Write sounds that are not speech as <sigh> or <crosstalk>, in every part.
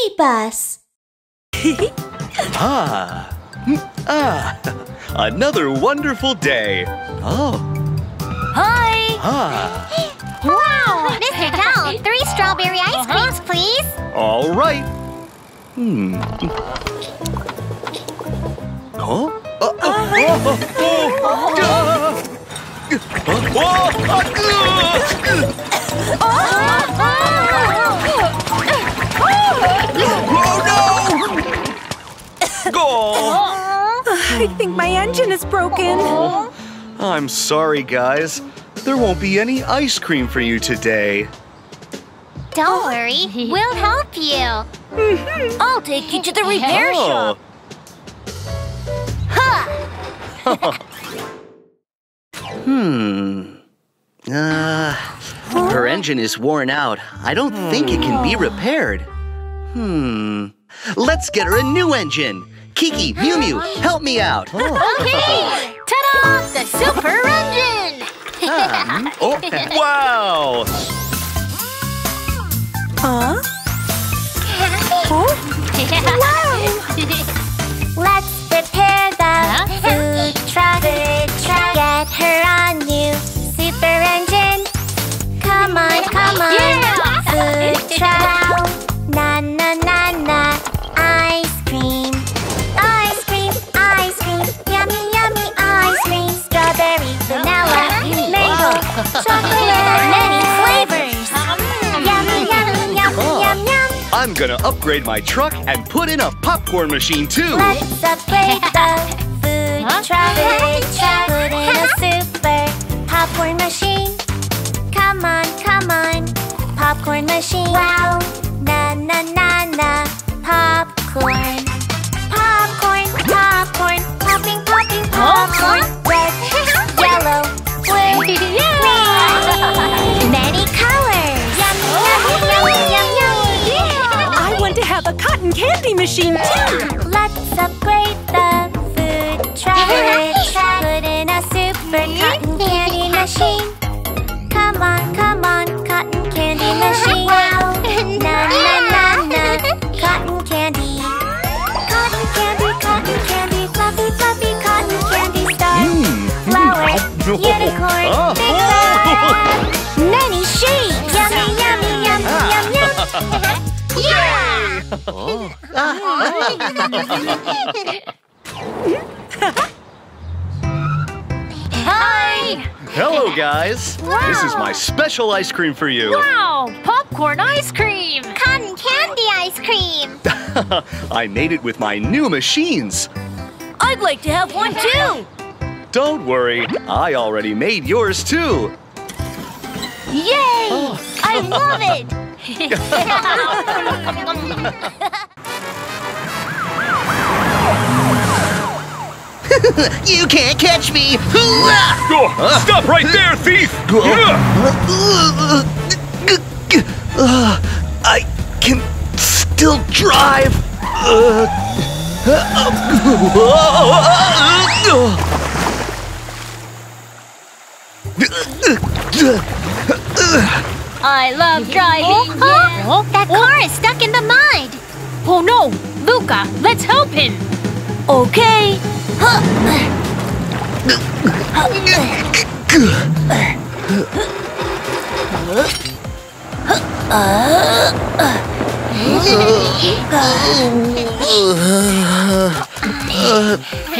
minibus. <laughs> Ah. <laughs> Ah. Another wonderful day. Oh. Hi! Ah. Wow! Mr. Doll, three strawberry ice creams, please. All right. Hmm. Huh? Uh, uh, oh, oh, oh, uh. Oh, I think my engine is broken. no! I'm sorry, guys. There won't be any ice cream for you today. Don't worry, we'll help you. <laughs> I'll take you to the repair Oh. shop. <laughs> Hmm. Uh, her engine is worn out. I don't think it can be repaired. Hmm. Let's get her a new engine. Kiki, Miumiu, help me out. <laughs> Okay! Ta-da! The super engine! Ah, oh, <laughs> wow! Huh? Oh? wow. Let's repair the food truck. Get her a new super engine. Come on, come on, Yeah. food truck. Gonna upgrade my truck and put in a popcorn machine too. Let's upgrade the food truck. Food truck. Put in a super popcorn machine. Come on, come on, popcorn machine. Wow, na na na na, popcorn. Popcorn, popcorn, popping, popping, popcorn. Red, <laughs> yellow, blue, <laughs> cotton candy machine too. Let's upgrade the food truck. Put in a super cotton candy machine. Come on, come on, cotton candy machine. Wow. Na na na na, cotton candy. Cotton candy, cotton candy, fluffy, fluffy cotton candy star. Hmm. Flower, unicorn, <laughs> Oh. big bag. Yeah! Hi! Hello, guys. This is my special ice cream for you. Wow! Popcorn ice cream! Cotton candy ice cream. <laughs> I made it with my new machines. I'd like to have one too! Don't worry, I already made yours too. Yay! Oh. I love it! <laughs> <laughs> You can't catch me! Oh, stop right there, thief! Uh, I can still drive. <laughs> I love driving! Oh, oh, oh that oh. car is stuck in the mud. Oh no! Luca, let's help him! Okay!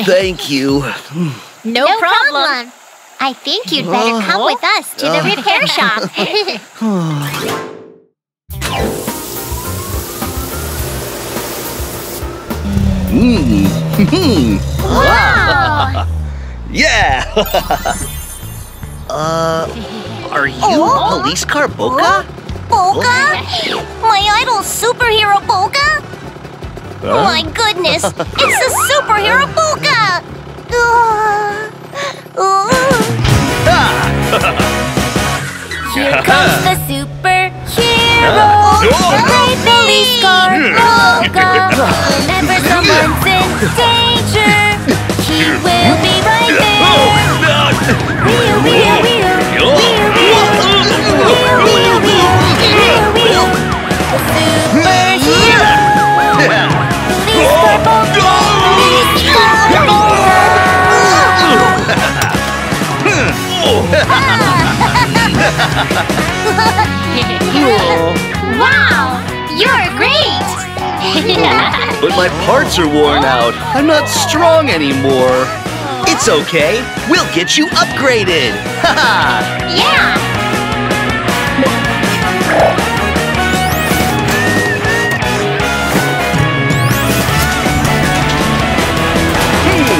Thank you. No, No problem. I think you'd better come with us to the repair <laughs> shop. <laughs> wow! Yeah! <laughs> uh, are you a police car, Boca? Boga? My idol superhero Boga? My goodness, it's the superhero Boga! Ugh. Here comes the superhero! Great police car Boga! Whenever someone's in danger, he will be right there! Wheel, wheel, wow! You're great! <laughs> but my parts are worn out. I'm not strong anymore. It's okay. We'll get you upgraded. <laughs> yeah!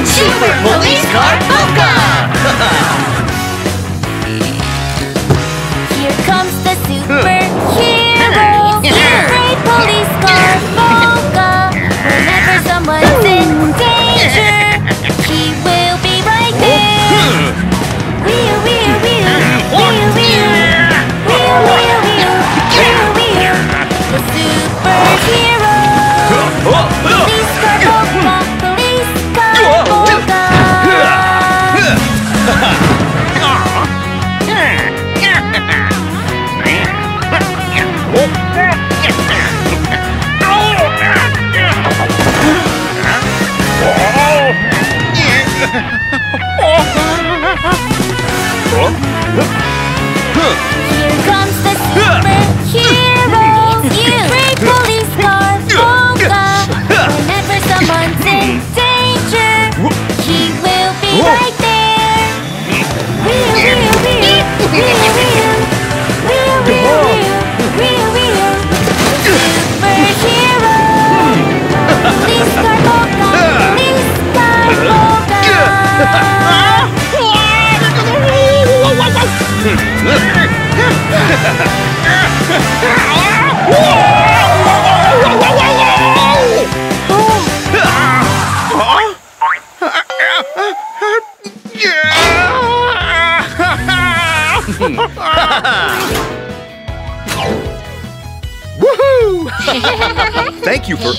Super Police Car Polka! <laughs> police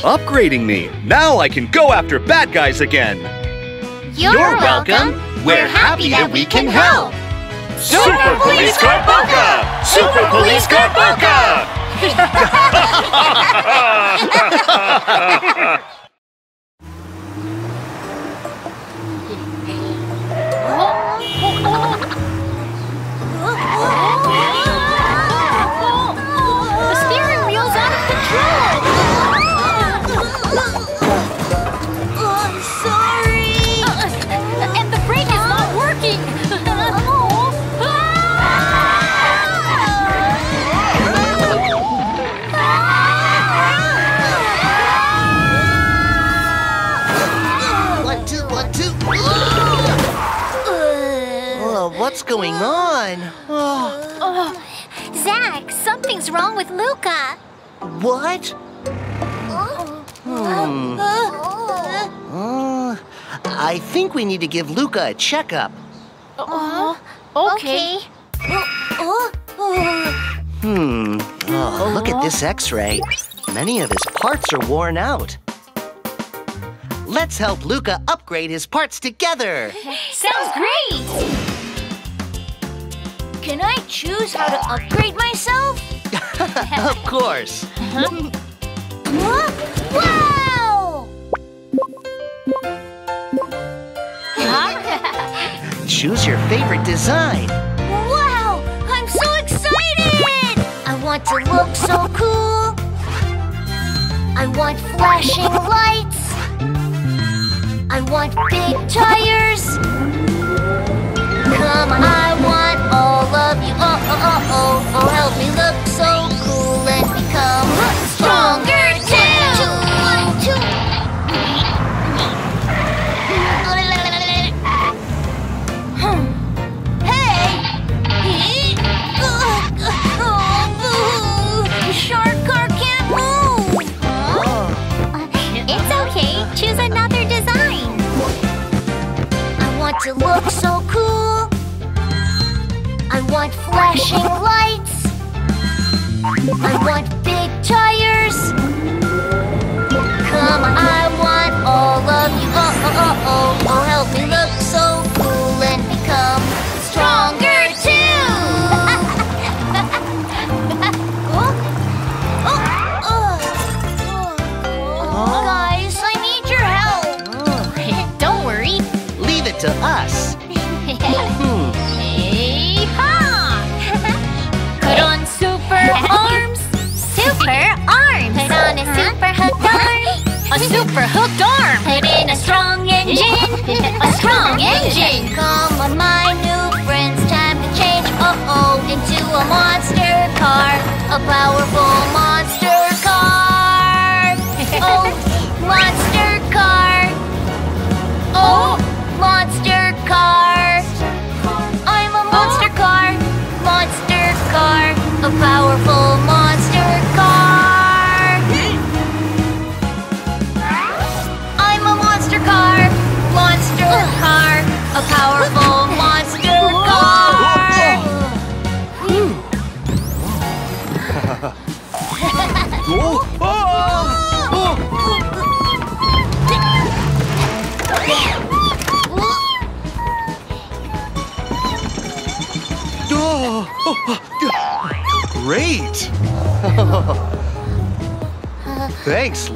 upgrading me. Now I can go after bad guys again. You're, welcome. We're happy that we can help. Super Police Car Boca! Super Police Car Boca! <laughs> <laughs> <laughs> going on? Oh, Zach, something's wrong with Luca. what? Hmm. Uh, I think we need to give Luca a checkup. Okay. Hmm. Oh, look at this x-ray. Many of his parts are worn out. Let's help Luca upgrade his parts together. Sounds great! Can I choose how to upgrade myself? <laughs> of course. Uh-huh. Wow! <laughs> Choose your favorite design. Wow! I'm so excited! I want to look so cool. I want flashing lights. I want big tires. I want all of you. Oh, oh, oh, oh. Oh, help me look so cool and become stronger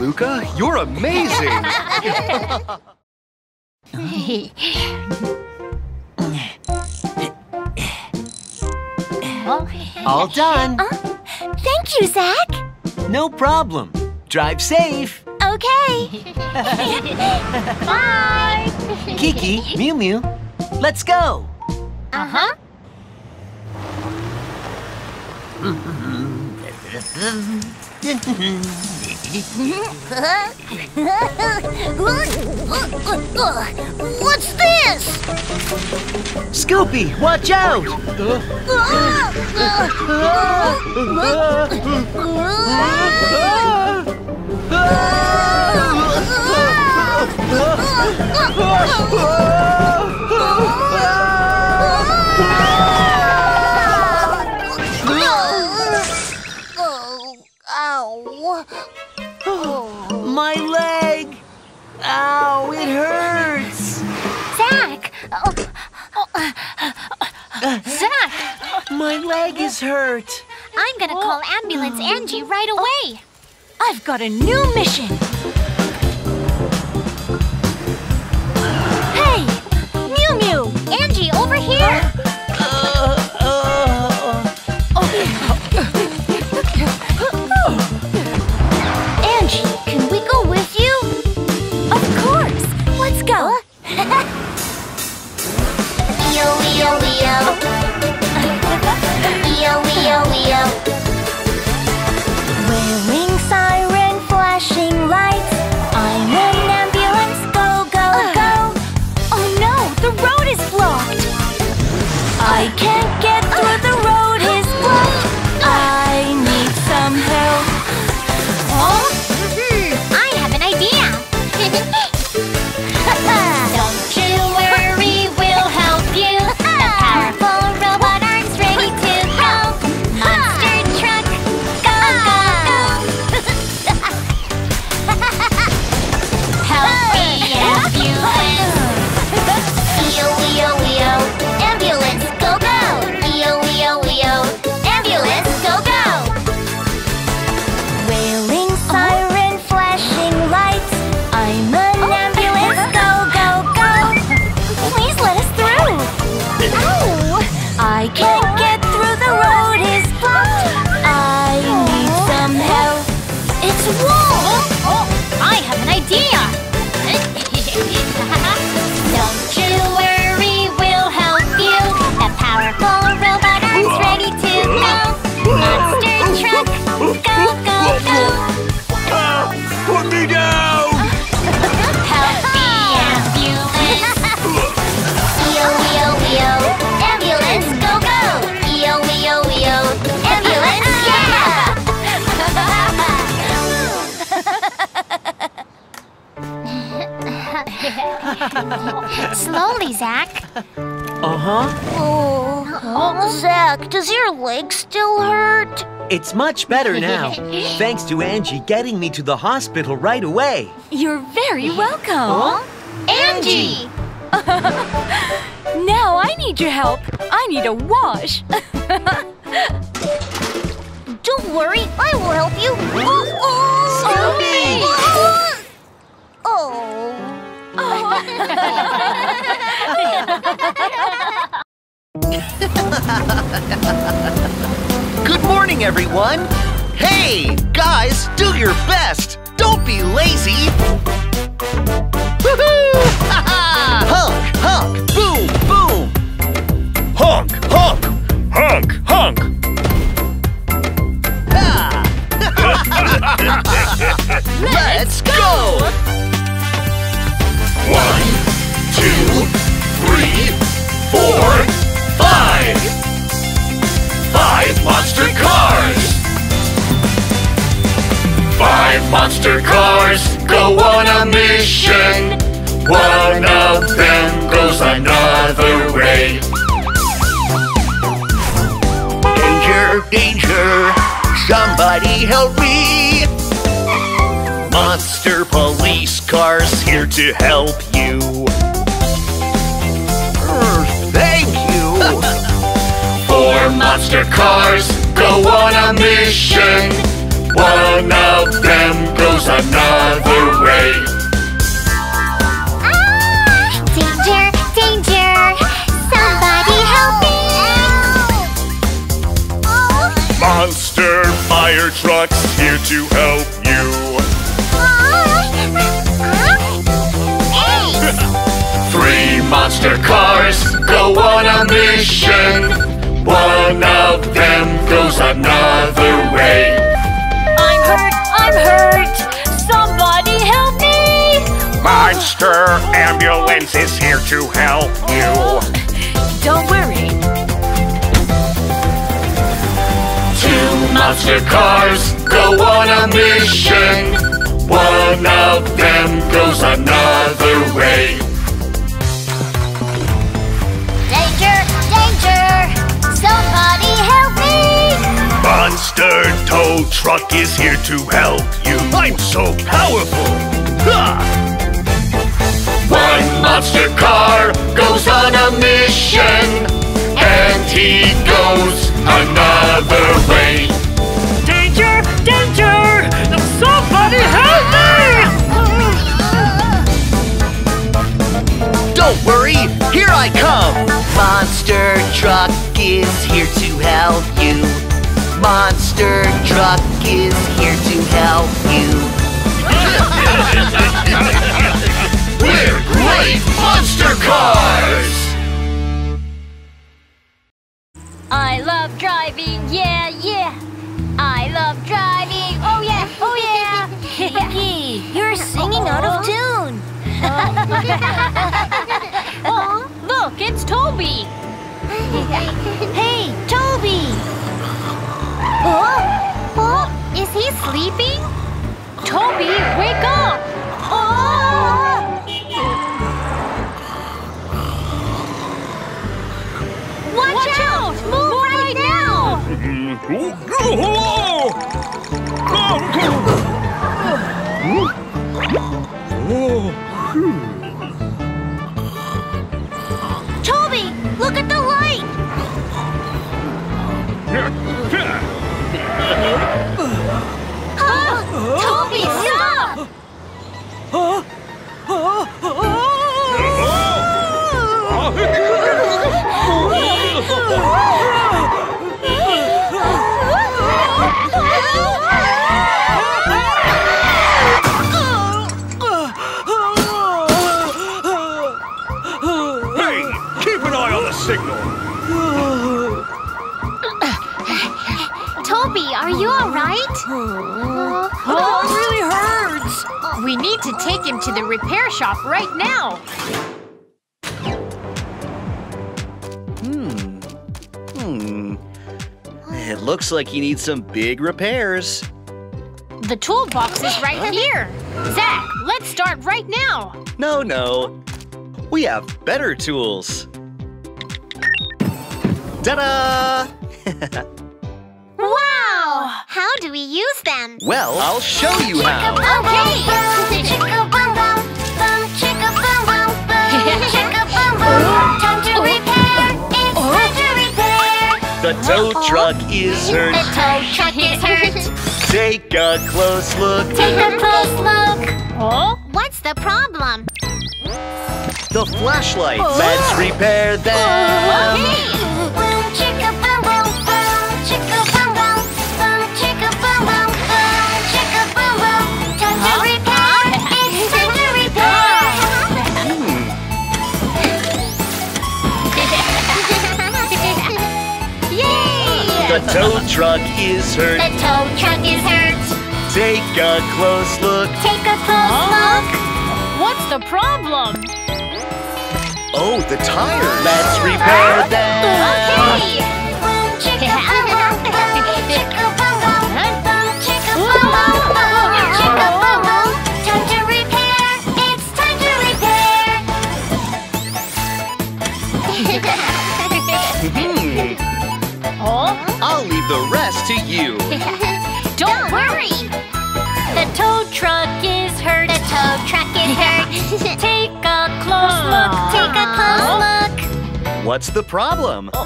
Luca. You're amazing. <laughs> All done. Uh, thank you, Zach. No problem. Drive safe. Okay. <laughs> Bye. Kiki, Miumiu, let's go. Uh-huh. <laughs> What's this? Scoopy, watch out! leg is hurt. I'm gonna call Ambulance <gasps> Angie right away. Oh, I've got a new mission. Zach, does your leg still hurt? It's much better now, <laughs> thanks to Angie getting me to the hospital right away. You're very welcome. Huh? Angie! <laughs> now I need your help. I need a wash. <laughs> Don't worry, I will help you. Oh, oh, Oh. oh. <laughs> Good morning, everyone! Hey, guys, do your best! Don't be lazy! Woohoo! honk, honk, boom, boom! Honk, honk, honk, honk! <laughs> Let's go! One, two, three, four, five. Five monster cars. Five monster cars go on a mission. One of them goes another way. Danger, danger! Somebody help me! Monster police cars here to help you. Thank you! <laughs> Four monster cars go on a mission. One of them goes another way. Ah! Danger, danger! Somebody help me! Monster fire trucks here to help you. Ah, ah, ah. <laughs> Three monster cars go on a mission. One of them goes another way. I'm hurt, I'm hurt. Somebody help me. Monster ambulance is here to help you. Don't worry. Two monster cars go on a mission. One of them goes another way. Monster tow truck is here to help you. I'm so powerful. Ha! One monster car goes on a mission, and he goes another way. Danger, danger. Somebody help me. Don't worry, here I come! Monster truck is here to help you. Monster truck is here to help you. We're great monster cars! I love driving. Yeah, yeah. I love driving. Oh yeah, oh yeah. <laughs> You're singing out of tune! <laughs> <laughs> oh, look, it's Toby. Hey, Toby! Oh, oh, is he sleeping? Toby, wake up. Oh! Watch, Watch out! out! Move, right, now! Toby, to take him to the repair shop right now. Hmm. Hmm. It looks like he needs some big repairs. The toolbox is right here. Zach, let's start right now. No, no. We have better tools. Ta-da! <laughs> Wow! How do we use them? Well, I'll show you how. Okay! Chicka boom boom, boom chicka boom boom, boom chicka boom <laughs> boom. Time to oh. repair, it's oh. time to repair. The tow truck is hurt. The tow truck is hurt. <laughs> Take a close look. Take a close look. Oh, What's the problem? The flashlight. Let's oh. repair them. Okay. Truck is hurt. The tow truck is hurt. Take a close look. Take a close look. What's the problem? Oh, the tire. Let's repair them. Okay. The rest to you. <laughs> Don't worry. The tow truck is hurt. The tow truck is <laughs> hurt. Take a close look. Take a close look. What's the problem? Uh,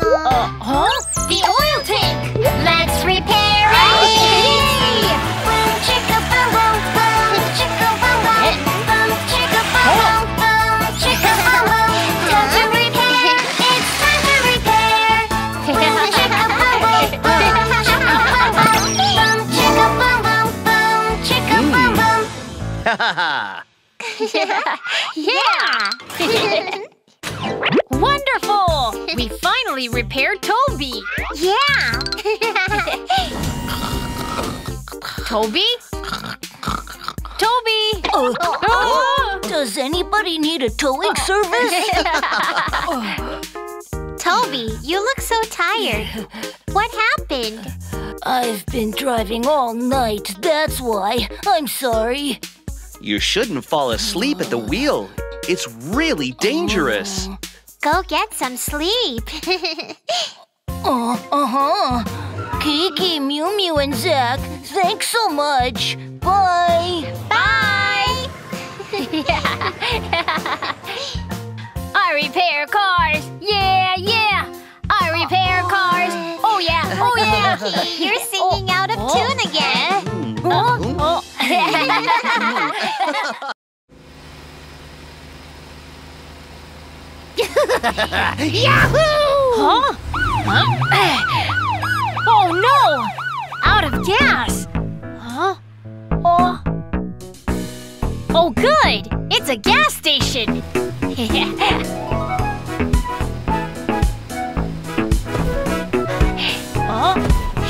huh? The oil tank. Let's repair it. Toby? Toby! Oh. Does anybody need a towing service? <laughs> Toby, you look so tired. What happened? I've been driving all night, that's why. I'm sorry. You shouldn't fall asleep at the wheel. It's really dangerous. Go get some sleep. <laughs> Uh, uh-huh. Kiki, Miumiu, and Zach, thanks so much. Bye. Bye! <laughs> I repair cars. Yeah, yeah. I repair cars. Oh yeah, oh yeah. <laughs> You're singing out of oh. tune again. Oh, oh. oh. oh. <laughs> Huh? Huh? Oh no! Out of gas! Huh? Oh. Oh good! It's a gas station! <laughs> Oh. <laughs>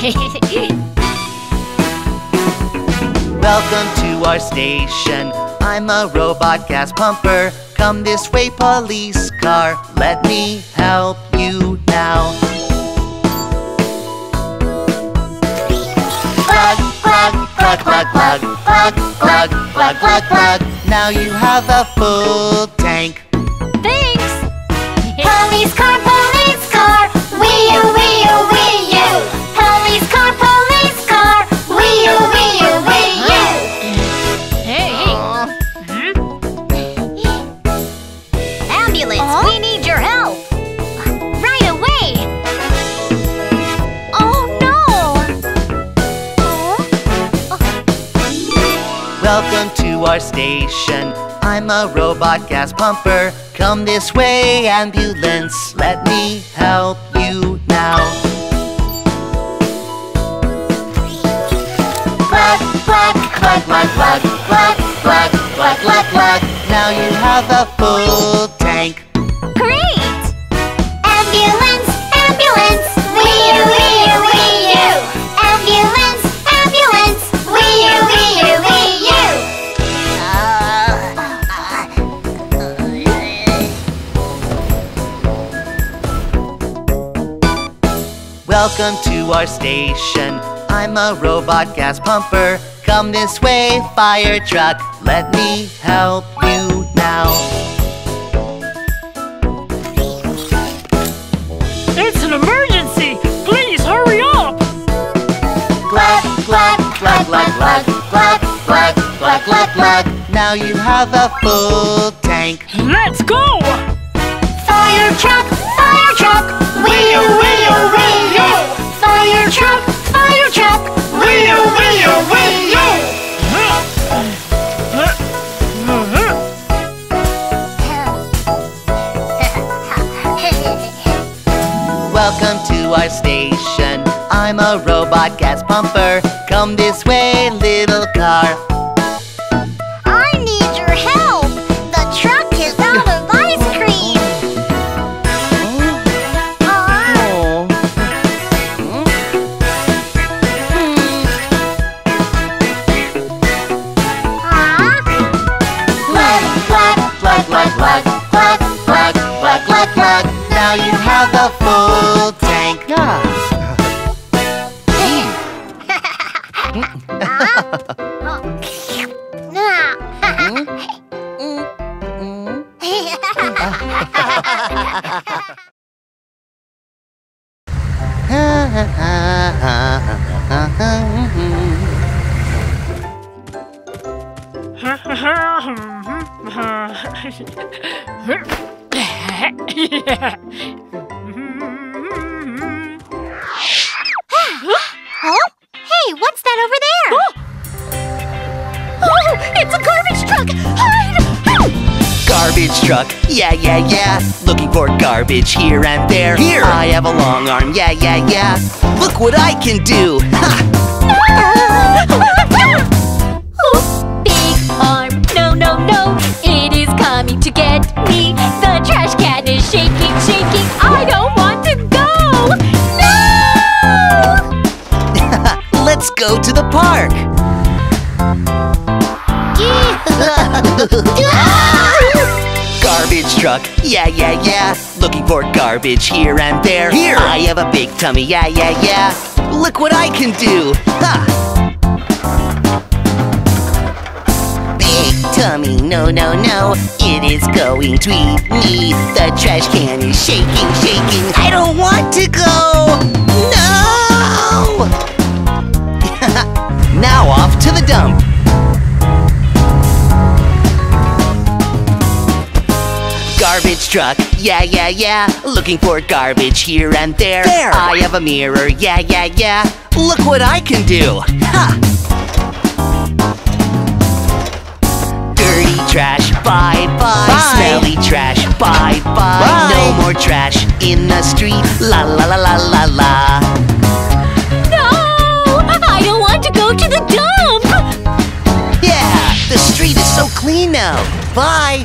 Welcome to our station. I'm a robot gas pumper. Come this way, police car. Let me help you now. cluck, cluck, cluck, cluck, cluck, cluck, cluck, cluck. Now you have a full tank. Thanks. police car, police car, wee you, wee you, wee you. Police car, police car, wee you, wee you, wee our station. I'm a robot gas pumper. Come this way, ambulance. Let me help you now. Plug, plug, plug, plug, plug, plug, plug, plug, plug. Now you have a full Welcome to our station. I'm a robot gas pumper. Come this way, fire truck. Let me help you now. It's an emergency! Please hurry up! Glug, glug, glug, glug, glug, glug, glug, glug, glug, glug. Now you have a full tank. Let's go! Fire truck, fire truck, wee you, wee you, wee you. Fire truck, fire truck, wee you, wee you, wee you. Welcome to our station. I'm a robot gas pumper. Come this way, little car. Can do! <laughs> Ha! Oh, big arm, no, no, no, it is coming to get me. The trash can is shaking, shaking. I don't want to go. No! <laughs> Let's go to the park! <laughs> Garbage truck, yeah, yeah, yeah. Looking for garbage here and there. Here! I have a big tummy, yeah, yeah, yeah. Look what I can do! Ha! Big tummy, no, no, no. It is going to eat me. The trash can is shaking, shaking. I don't want to go! No! <laughs> now off to the dump. Garbage truck, yeah, yeah, yeah. Looking for garbage here and there. There! I have a mirror, yeah, yeah, yeah. Look what I can do! Ha! Dirty trash, bye bye. Smelly trash, bye bye. No more trash in the street, la la la la la la. No! I don't want to go to the dump! Yeah, the street is so clean now. Bye.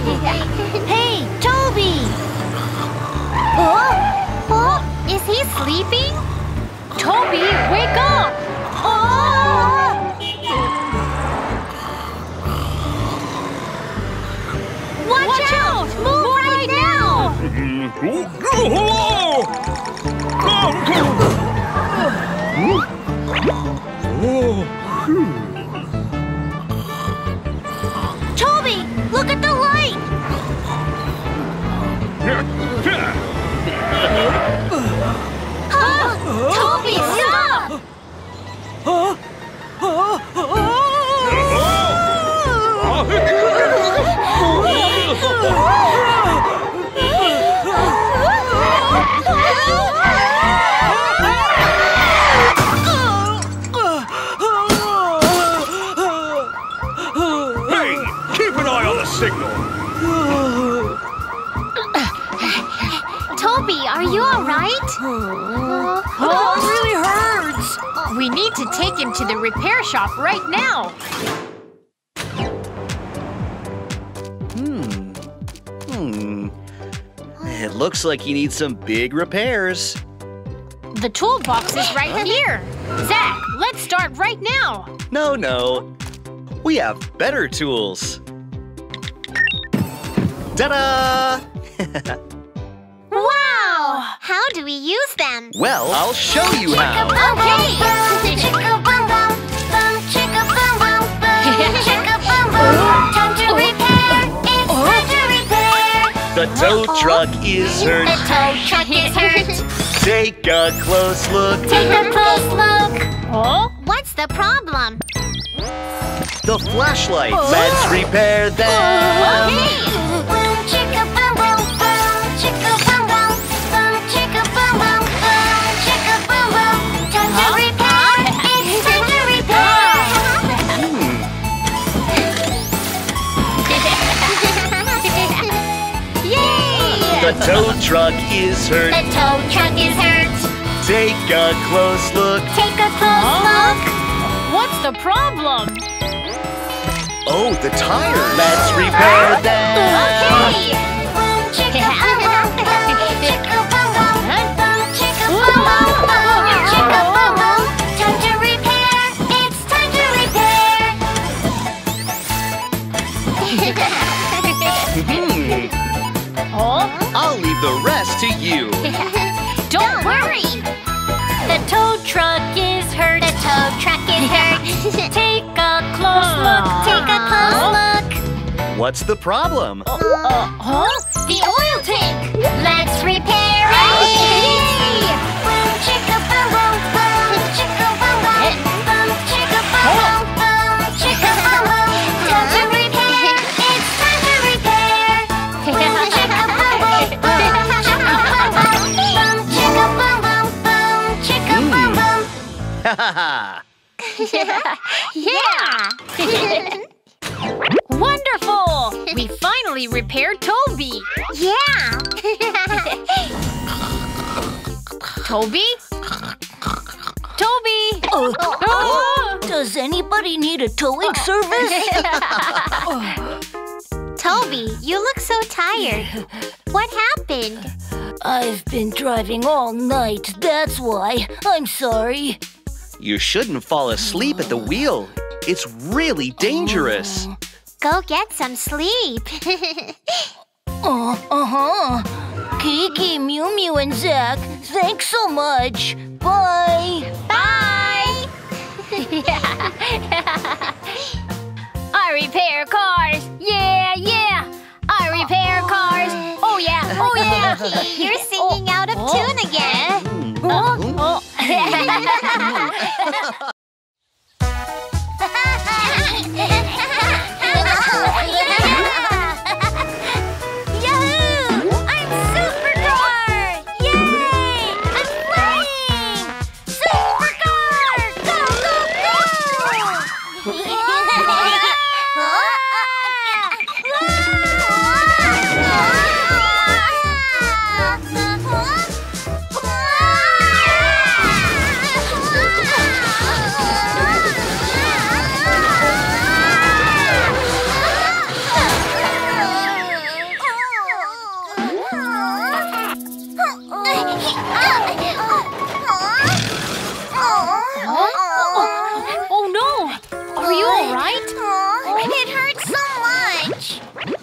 Hey, Toby! Oh, oh, is he sleeping? Toby, wake up! Oh! Watch, Watch out! out! Move, right, now! Toby, Toby, are you all right? Oh, it really hurts! We need to take him to the repair shop right now. Hmm. Hmm. It looks like he needs some big repairs. The toolbox is right here. Zach, let's start right now. No, no. We have better tools. Ta-da! <laughs> Wow! How do we use them? Well, I'll show you how. Okay. <laughs> Time to repair. It's oh. time to repair. The tow truck is hurt. The tow truck is <laughs> hurt. Take a close look. Take a close look. Oh, What's the problem? The flashlight. Oh. Let's repair them. Boom The tow truck is hurt. The tow truck is hurt. Take a close look. Take a close look. What's the problem? Oh, the tire. Let's repair ah! them. Okay. The rest to you. <laughs> don't worry. The tow truck is hurt. The tow truck is <laughs> hurt. Take a close look. Take a close look. What's the problem? Uh, huh? The oil tank. Let's repair Ha. <laughs> Yeah! Wonderful! We finally repaired Toby. Yeah. Toby? Toby! Uh, oh. oh, does anybody need a towing service? <laughs> Toby, you look so tired. What happened? I've been driving all night, that's why. I'm sorry. You shouldn't fall asleep at the wheel. It's really dangerous. Go get some sleep. <laughs> Uh, uh-huh. Kiki, Miumiu, and Zach, thanks so much. Bye. Bye! <laughs> I repair cars! Yeah, yeah! I repair cars! Oh yeah, oh yeah! <laughs> You're singing out of tune again. Oh, Yahoo! ハハハハ!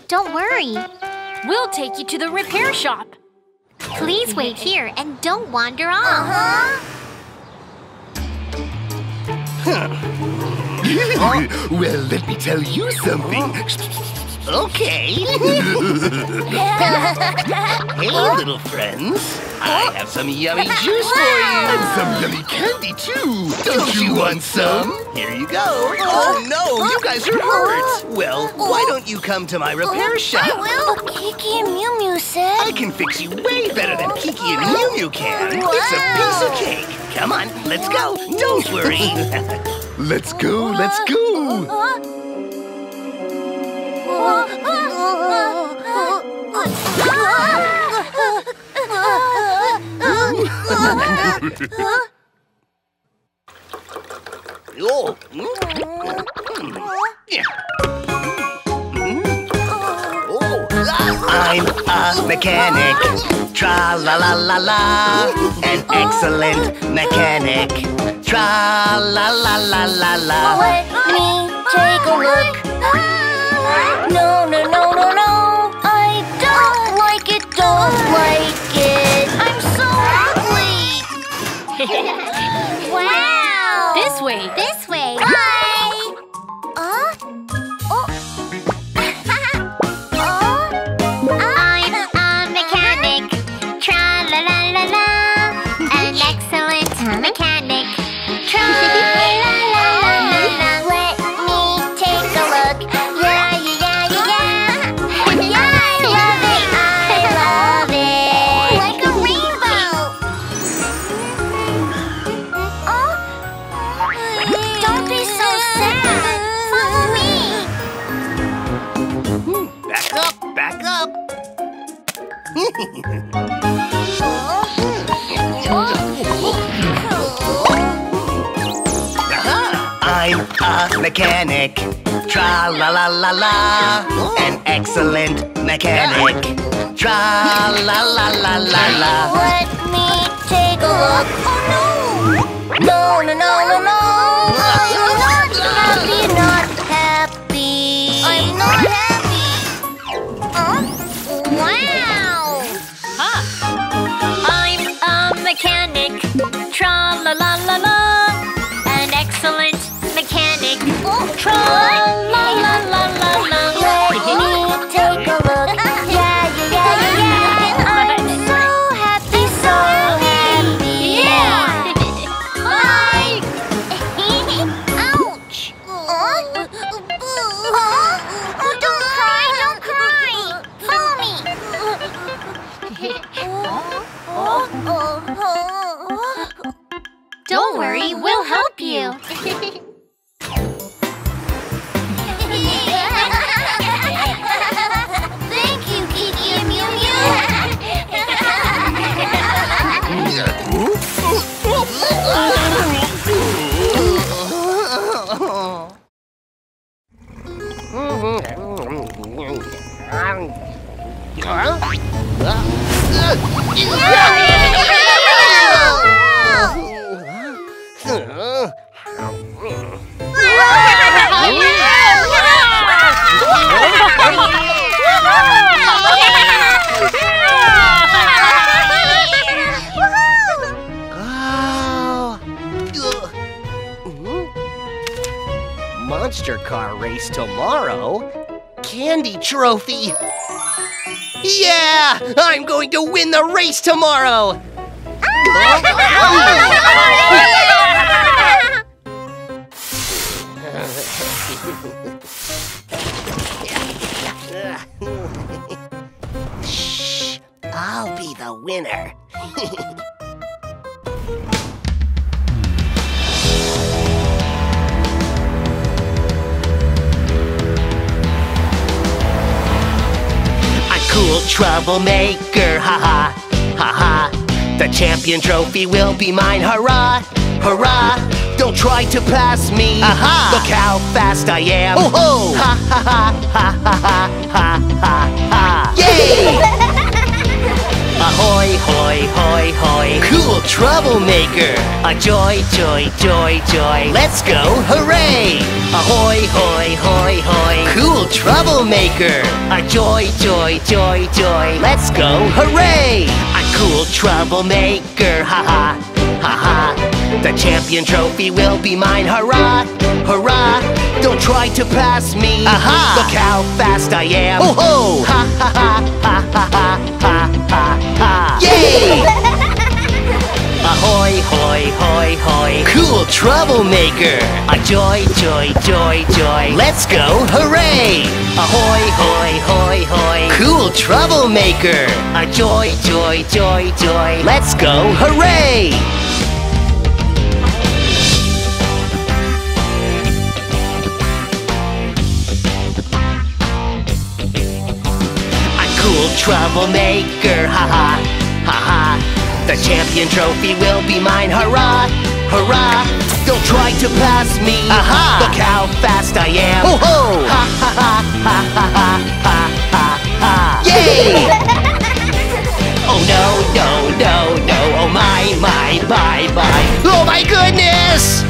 Don't worry. We'll take you to the repair shop. Please wait here and don't wander off. Uh-huh. <laughs> well, let me tell you something. Okay. <laughs> hey, little friends. I have some yummy juice for you. And some yummy candy, too. Don't you want some? Here you go. Oh, no, you guys are hurt. Well, why don't you come to my repair oh, shop? Well, oh, Kiki and Miumiu said. I can fix you way better than Kiki and Miumiu can. It's a piece of cake. Come on, let's go. Don't worry. <laughs> Let's go, let's go. oh. <laughs> <laughs> I'm a mechanic. Tra la la la la. An excellent mechanic. Tra la la la la la. Let me take a look. No, no, no, no, no. I don't like it, don't like it. I'm so ugly. <laughs> This way. This mechanic. Tra la la la la. An excellent mechanic. Tra la la la la la. Let me take a look. Oh no! No, no, no, no, no! Monster car race tomorrow? Candy trophy! Yeah! I'm going to win the race tomorrow! <laughs> Shh! I'll be the winner. <laughs> cool troublemaker, haha, haha. The champion trophy will be mine, hurrah, hurrah. Don't try to pass me, aha. Look how fast I am, ho ho, ha ha ha ha ha ha ha ha. Yay! <laughs> Ahoy, hoy, hoy, hoy. Cool troublemaker. A joy, joy, joy, joy. Let's go, hooray! Ahoy, hoy, hoy, hoy. Cool troublemaker. A joy, joy, joy, joy. Let's go, hooray! A cool troublemaker. Ha ha, ha ha. The champion trophy will be mine, hurrah, hurrah Don't try to pass me, aha! Look how fast I am, oh ho! Ha ha ha, ha ha ha, ha ha ha. Yay! <laughs> Ahoy, hoy, hoy, hoy. Cool troublemaker. A joy, joy, joy, joy. Let's go, hooray! Ahoy, hoy, hoy, hoy. Cool troublemaker. A joy, joy, joy, joy. Let's go, hooray! A troublemaker, ha ha, ha ha. The champion trophy will be mine, hurrah, hurrah. Don't try to pass me. Aha. Look how fast I am. Ho ho! Ha ha ha ha ha ha ha ha. Yay! <laughs> Oh no, no, no, no, oh my, my, my, my. Oh my goodness!